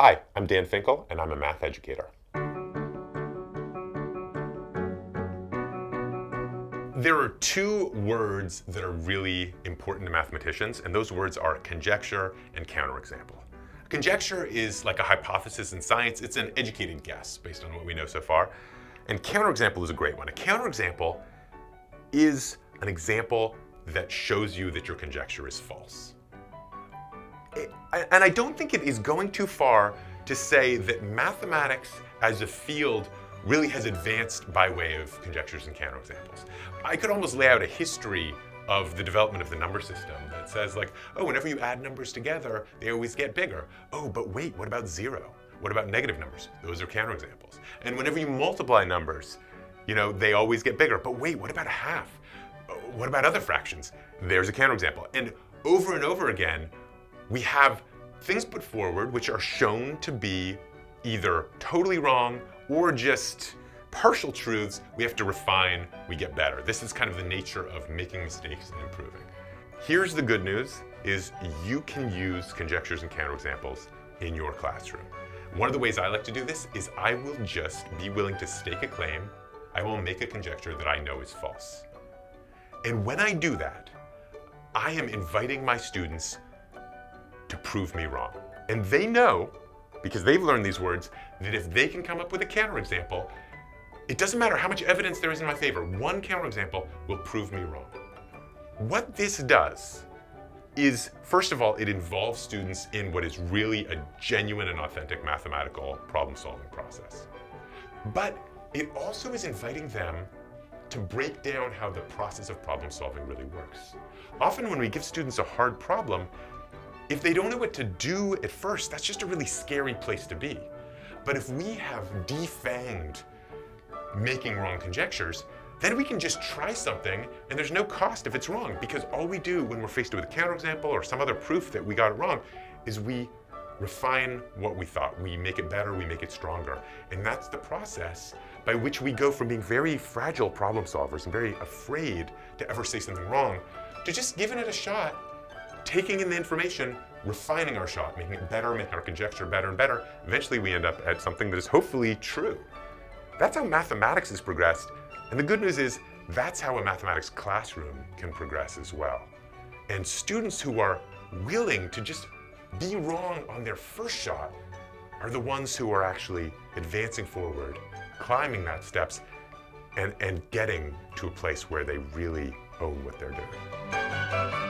Hi, I'm Dan Finkel, and I'm a math educator. There are two words that are really important to mathematicians, and those words are conjecture and counterexample. Conjecture is like a hypothesis in science. It's an educated guess based on what we know so far. And counterexample is a great one. A counterexample is an example that shows you that your conjecture is false. And I don't think it is going too far to say that mathematics as a field really has advanced by way of conjectures and counterexamples. I could almost lay out a history of the development of the number system that says like, oh, whenever you add numbers together, they always get bigger. Oh, but wait, what about zero? What about negative numbers? Those are counterexamples. And whenever you multiply numbers, you know, they always get bigger. But wait, what about a half? Oh, what about other fractions? There's a counterexample. And over and over again, we have things put forward which are shown to be either totally wrong or just partial truths we have to refine, we get better. This is kind of the nature of making mistakes and improving. Here's the good news, is you can use conjectures and counterexamples in your classroom. One of the ways I like to do this is I will just be willing to stake a claim, I will make a conjecture that I know is false. And when I do that, I am inviting my students prove me wrong. And they know, because they've learned these words, that if they can come up with a counterexample, it doesn't matter how much evidence there is in my favor, one counterexample will prove me wrong. What this does is, first of all, it involves students in what is really a genuine and authentic mathematical problem-solving process. But it also is inviting them to break down how the process of problem solving really works. Often when we give students a hard problem, if they don't know what to do at first, that's just a really scary place to be. But if we have defanged making wrong conjectures, then we can just try something and there's no cost if it's wrong because all we do when we're faced with a counterexample or some other proof that we got it wrong is we refine what we thought. We make it better, we make it stronger. And that's the process by which we go from being very fragile problem solvers and very afraid to ever say something wrong to just giving it a shot, taking in the information, refining our shot, making it better, making our conjecture better and better. Eventually we end up at something that is hopefully true. That's how mathematics has progressed. And the good news is that's how a mathematics classroom can progress as well. And students who are willing to just be wrong on their first shot are the ones who are actually advancing forward, climbing that steps, and, and getting to a place where they really own what they're doing.